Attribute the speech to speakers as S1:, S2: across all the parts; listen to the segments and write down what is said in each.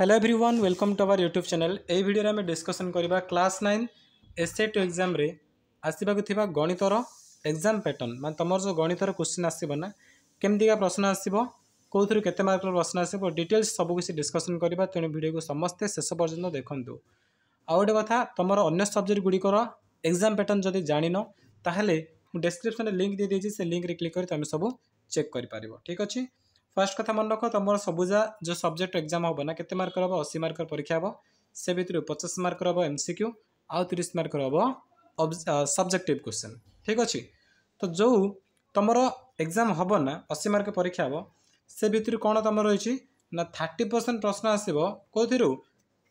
S1: hello everyone welcome to our YouTube channel এই ভিডিওরে আমি ডিসকশন করিবা ক্লাস 9 এসএটি এক্সাম রে আসিবাকু থিবা গণিতর এক্সাম প্যাটর্ন মানে তোমার যে গণিতর কোশ্চিন আসিব না কেমতিকা প্রশ্ন আসিব কোথিরু কেতে মার্কর প্রশ্ন আসিব ডিটেলস সব কিছু ডিসকশন করিবা তেণু ভিডিওকু সমস্তে শেষ পর্যন্ত দেখন্তু আউ গোটে কথা তোমার অন্য সবজেক্ট গুড়িকর এক্সাম প্যাটর্ন যদি জানিন তাহলে ডেসক্রিপশনে লিঙ্ক দিয়ে দিয়েছি সে লিঙ্করে ক্লিক করে তুমি সব চেক করে পারিব ঠিক আছে ফার্স্ট কথা মনে রখ তোমার সবুজা যে সবজেক্ট এক্সাম হব না কেতে মার্কর হব অশী মার্কর পরীক্ষা হব সে ভিতরে পচাশ মার্কর হব এমসিকিউ আউ তিরিশ মার্কর হব সবজেক্টিভ কোশ্চেন ঠিক অছি তো যে তোমার এক্সাম হব না অশী মার্ক পরীক্ষা হব সে ভিতরে কোণ তোমার রয়েছে না থার্টি পরসেন্ট প্রশ্ন আসব কোথায়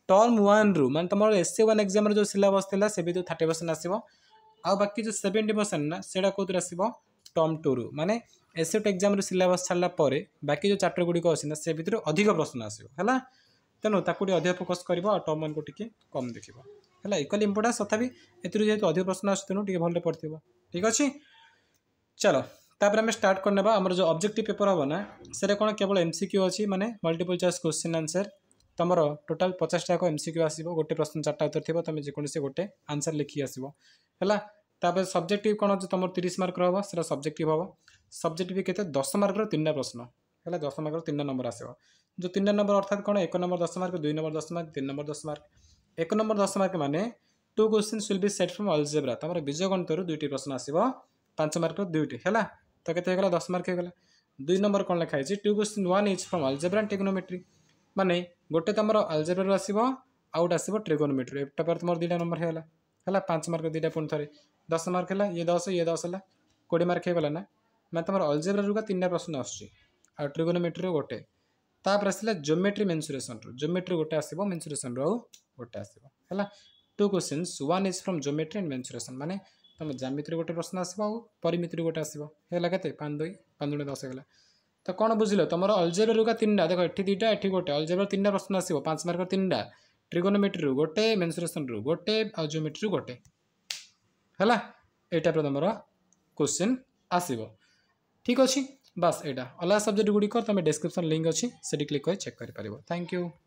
S1: টর্ম ওয়ান রু মানে তোমার এসসি ওয়ান এক্সামের যে সিলেবস লা সে ভিতরে থার্টি পরসেন্ট আসব আউ বাকি যে সেভেন্টি পরসেন্ট না সেটা কোথায় আসব ଟମ୍ ଟୁରୁ ମାନେ ଏସେଟ୍ ଏକ୍ଜାମ୍ରୁ ସିଲାବସ୍ ଛାଡ଼ିଲା ପରେ ବାକି ଯେଉଁ ଚାପ୍ଟର ଗୁଡ଼ିକ ଅଛି ନା ସେ ଭିତରୁ ଅଧିକ ପ୍ରଶ୍ନ ଆସିବ ହେଲା ତେଣୁ ତାକୁ ଟିକେ ଅଧିକ ଫୋକସ୍ କରିବ ଆଉ ଟମ୍ ମାନଙ୍କୁ ଟିକେ କମ୍ ଦେଖିବ ହେଲା ଇକ୍ୱାଲି ଇମ୍ପୋର୍ଟାନ୍ସ ତଥାପି ଏଥିରୁ ଯେହେତୁ ଅଧିକ ପ୍ରଶ୍ନ ଆସୁଛି ତେଣୁ ଟିକେ ଭଲରେ ପଡ଼ିଥିବ ଠିକ୍ ଅଛି ଚାଲ ତାପରେ ଆମେ ଷ୍ଟାର୍ଟ କରିନେବା ଆମର ଯେଉଁ ଅବଜେକ୍ଟିଭ୍ ପେପର୍ ହେବ ନା ସେଟା କ'ଣ କେବଳ ଏମ୍ ସି କ୍ୟୁ ଅଛି ମାନେ ମଲ୍ଟିପୁଲ୍ ଚଏସ୍ କୋଶ୍ଚିନ୍ ଆନ୍ସର୍ ତୁମର ଟୋଟାଲ୍ ପଚାଶଟାକ ଏମ୍ ସି କ୍ୟୁ ଆସିବ ଗୋଟେ ପ୍ରଶ୍ନ ଚାରିଟା ଉତ୍ତର ଥିବ ତୁମେ ଯେକୌଣସି ଗୋଟେ ଆନ୍ସର୍ ଲେଖିକି ଆସିବ ହେଲା তাপরে ସବଜେକ୍ଟିଭ କ'ଣ ଅଛି ତୁମର ତିରିଶ ମାର୍କର ହେବ ସେଇଟା ସବଜେକ୍ଟିଭ ହେବ ସବଜେକ୍ଟିଭ କେତେ ଦଶ ମାର୍କର ତିନିଟା ପ୍ରଶ୍ନ ହେଲା ଦଶ ମାର୍କର ତିନିଟା ନମ୍ବର ଆସିବ ଯେଉଁ ତିନିଟା ନମ୍ବର ଅର୍ଥାତ୍ କ'ଣ ଏକ ନମ୍ବର ଦଶ ମାର୍କ ଦୁଇ ନମ୍ବର ଦଶ ମାର୍କ ତିନି ନମ୍ବର ଦଶ ମାର୍କ ଏକ ନମ୍ବର ଦଶ ମାର୍କ ମାନେ two question shall be set from algebra ତୁମର ବୀଜଗଣିତରୁ ଦୁଇଟି ପ୍ରଶ୍ନ ଆସିବ ପାଞ୍ଚ ମାର୍କର ଦୁଇଟି ହେଲା ତ କେତେ ହେଇଗଲା ଦଶ ମାର୍କ ହେଇଗଲା ଦୁଇ ନମ୍ବର କ'ଣ ଲେଖା ହେଇଛି two question one is from algebra and trigonometry ମାନେ ଗୋଟେ ତୁମର ଅଲଜେବ୍ରାରୁ ଆସିବ ଆଉ ଗୋଟେ ଆସିବ ଟ୍ରିଗୋନୋମେଟ୍ରି ଏଟା ପରେ ତୁମର ଦୁଇଟା ନମ୍ବର ହେଇଗଲା ହେଲା ପାଞ୍ଚ ମାର୍କ ଦୁଇଟା ପୁଣି ଥରେ ଦଶ ମାର୍କ ହେଲା ଇଏ ଦଶ ଇଏ ଦଶ ହେଲା କୋଡ଼ିଏ ମାର୍କ ହେଇଗଲା ନା ମାନେ ତୁମର ଅଲଜେବ୍ରାରୁ ତିନିଟା ପ୍ରଶ୍ନ ଆସୁଛି ଆଉ ଟ୍ରିଗୋନୋମେଟ୍ରିରୁ ଗୋଟେ ତାପରେ ଆସିଲା ଜୋମେଟ୍ରି ମେନ୍ସୁରେସନ୍ରୁ ଜୋମେଟ୍ରି ଗୋଟେ ଆସିବ ମେନ୍ସୁରେସନ୍ରୁ ଆଉ ଗୋଟେ ଆସିବ ହେଲା two questions one is from geometry and mensuration ମାନେ ତୁମ ଜ୍ୟାମିତିରୁ ଗୋଟେ ପ୍ରଶ୍ନ ଆସିବ ଆଉ ପରିମିତିରୁ ଗୋଟେ ଆସିବ ହେଲା କେତେ ପାଞ୍ଚ ଦୁଇ ପାଞ୍ଚ ଦୁଇ ଦଶ ହେଇଗଲା ତ କ'ଣ ବୁଝିଲ ତୁମର ଅଲଜେବ୍ରାରୁ ତିନିଟା ଦେଖ ଏଠି ଦୁଇଟା ଏଠି ଗୋଟେ ଅଲଜେବ୍ରା ତିନିଟା ପ୍ରଶ୍ନ ଆସିବ ପାଞ୍ଚ ମାର୍କର ତିନିଟା ଟ୍ରିଗୋନୋମେଟ୍ରିରୁ ଗୋଟେ ମେନ୍ସୁରେସନ୍ରୁ ଗୋଟେ ଆଉ ଜିଓମେଟ୍ରିରୁ ଗୋଟେ ହେଲା ଏଇ ଟାଇପ୍ର ତୁମର କୋଶ୍ଚିନ୍ ଆସିବ ଠିକ୍ ଅଛି ବାସ୍ ଏଇଟା ଅଲଗା ସବଜେକ୍ଟ ଗୁଡ଼ିକ ତୁମେ ଡେସ୍କ୍ରିପ୍ସନ୍ ଲିଙ୍କ୍ ଅଛି ସେଠି କ୍ଲିକ୍ କରି ଚେକ୍ କରିପାରିବ ଥ୍ୟାଙ୍କ ୟୁ